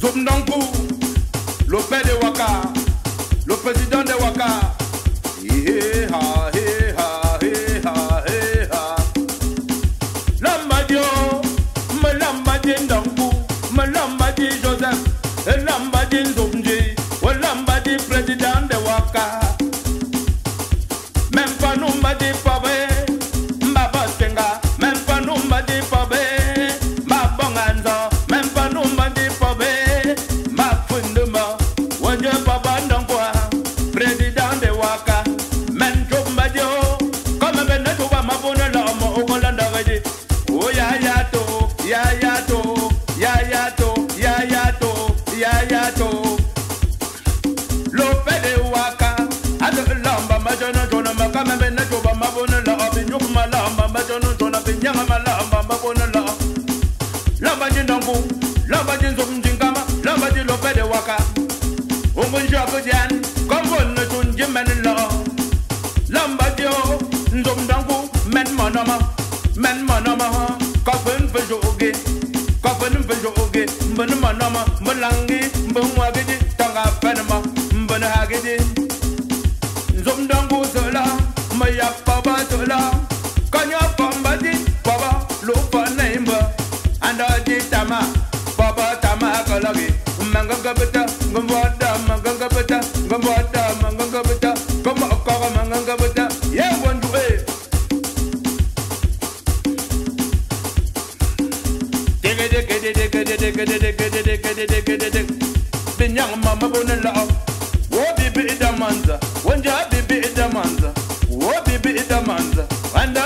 Zomdankou, le père de Waka, le président de Waka. Lambadio, me lambadi Ndankou, me lambadi Joseph, e lambadi Zomji, o lambadi président de Waka. Même pas nous m'a dit pas mama lamba babona la lamba jindangu lamba jinzum lamba jilope de waka. Umun joko jan kongo na tun jimen la lamba jo ndum dangu men manama men manama kafin fejoge kafin fejoge mbun manama mlangi mbun wagiji tanga penma mbun hagiji ndum dangu zola. Mayapa batola kanyapa Naimba Anda di tama Baba tama kalagi Manganga beta Ngwada Manganga beta Ngwada Manganga beta Kama akara Manganga beta Yeah wandu eh Binyang mama bona la Wo bibi ida manza Wanja bibi ida manza Wo bibi ida manza Wanda bibi ida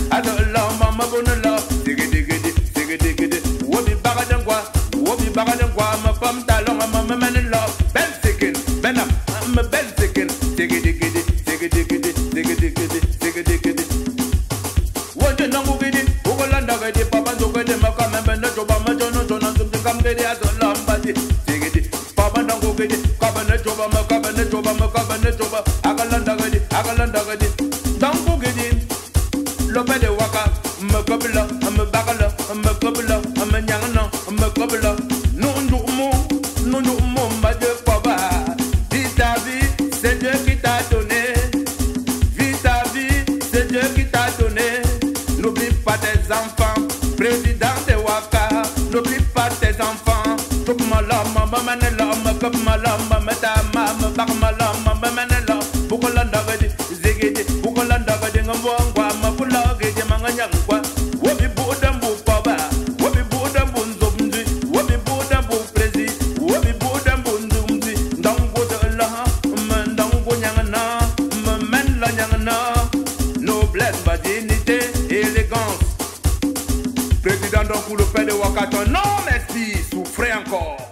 ma bona la. Digi digi di digi digi di. Wo bi baga den kwa wo bi baga den kwa ma pam ta long ma ma men la ben sikin ben am ma ben sikin. Digi digi di digi digi di digi digi di digi digi di. Wo de na ngu gidi wo ko landa ga di papa ndo ga ma ka men ben na to ba ma jo no to na zum kam ga di a to la mba di. Digi di papa na ngu gidi ka ba na to ba ma ka ba na to ba ma ka ba na to ba. Aga landa ga di aga landa ga di. Don't go get in. Lope de waka. Vis-à-vis, ta vie, c'est Dieu qui t'a donné. Vis ta vie, c'est Dieu qui t'a donné. N'oublie pas tes enfants, président des Waka. N'oublie pas tes enfants. Coupe dit, zigidi, pourquoi l'on d'avait dit. Président d'un coup le père de Wakaton, non merci, souffrez encore.